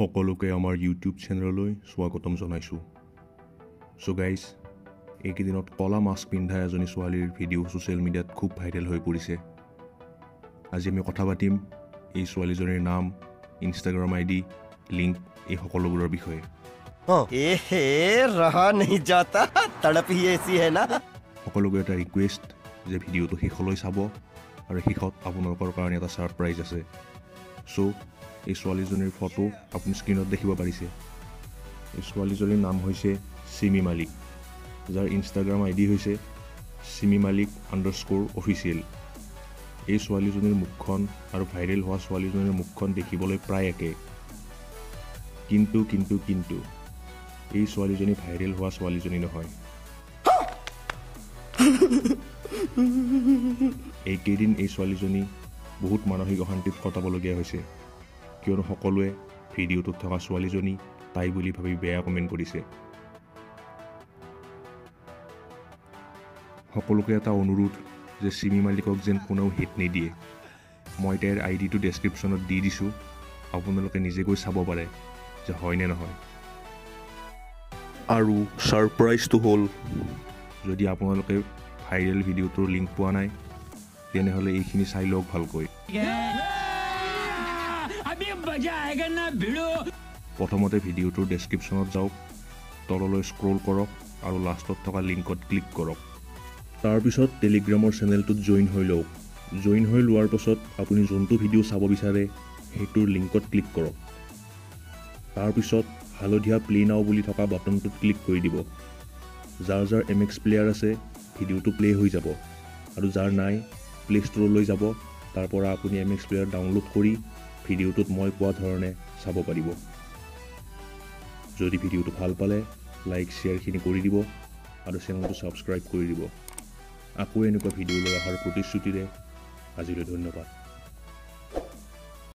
সকলোকে আমাৰ ইউটিউব চেনেললৈ স্বাগতম জনাইছোঁ। চ' গাইজ এইকেইদিনত ক'লা মাস্ক পিন্ধা এজনী ছোৱালীৰ ভিডিঅ' ছ'চিয়েল মিডিয়াত খুব ভাইৰেল হৈ পৰিছে। আজি আমি কথা পাতিম এই ছোৱালীজনীৰ নাম ইনষ্টাগ্ৰাম আই ডি লিংক এই সকলোবোৰৰ বিষয়ে। সকলোকে এটা ৰিকুৱেষ্ট যে ভিডিঅ'টো শেষলৈ চাব আৰু শেষত আপোনালোকৰ কাৰণে এটা ছাৰপ্ৰাইজ আছে। চ' এই ছোৱালীজনীৰ ফটো আপুনি স্ক্ৰীণত দেখিব পাৰিছে। এই ছোৱালীজনীৰ নাম হৈছে চিমি মালিক। যাৰ ইনষ্টাগ্ৰাম আই ডি হৈছে চিমি মালিক আণ্ডাৰ স্ক'ৰ অফিচিয়েল এই ছোৱালীজনীৰ মুখখন আৰু ভাইৰেল হোৱা ছোৱালীজনীৰ মুখখন দেখিবলৈ প্ৰায় একে। কিন্তু কিন্তু কিন্তু এই ছোৱালীজনী ভাইৰেল হোৱা ছোৱালীজনী নহয়। এইকেইদিন এই ছোৱালীজনী বহুত মানসিক অশান্তিত কটাবলগীয়া হৈছে। কিয়নো সকলোৱে ভিডিঅ'টোত থকা ছোৱালীজনী তাই বুলি ভাবি বেয়া কমেণ্ট কৰিছে। সকলোকে এটা অনুৰোধ যে চিমি মালিকক যেন কোনেও হিট নিদিয়ে। মই তাইৰ আই ডিটো ডেছক্ৰিপশ্যনত দি দিছোঁ। আপোনালোকে নিজে গৈ চাব পাৰে যে হয়নে নহয়। আৰু ছাৰপ্ৰাইজটো হ'ল যদি আপোনালোকে ভাইৰেল ভিডিঅ'টোৰ লিংক পোৱা নাই তেনেহ'লে এইখিনি চাই লওক ভালকৈ। প্ৰথমতে ভিডিঅ'টোৰ ডেছক্ৰিপশ্যনত যাওক তললৈ স্ক্ৰল কৰক আৰু লাষ্টত থকা লিংকত ক্লিক কৰক। তাৰপিছত টেলিগ্ৰামৰ চেনেলটোত জইন হৈ লওক। জইন হৈ লোৱাৰ পাছত আপুনি যোনটো ভিডিঅ' চাব বিচাৰে সেইটোৰ লিংকত ক্লিক কৰক। তাৰপিছত হালধীয়া প্লে নাও বুলি থকা বাটনটোত ক্লিক কৰি দিব। যাৰ যাৰ এম এক্স প্লেয়াৰ আছে ভিডিঅ'টো প্লে' হৈ যাব। আৰু যাৰ নাই প্লে ষ্ট'ৰলৈ যাব। তাৰ পৰা আপুনি এম এক্স প্লেয়াৰ ডাউনলোড কৰি ভিডিঅ'টোত মই কোৱা ধৰণে চাব পাৰিব। যদি ভিডিঅ'টো ভাল পালে লাইক শ্বেয়াৰখিনি কৰি দিব আৰু চেনেলটো ছাবস্ক্ৰাইব কৰি দিব। আকৌ এনেকুৱা ভিডিঅ' লৈ অহাৰ প্ৰতিশ্ৰুতিৰে আজিলৈ ধন্যবাদ।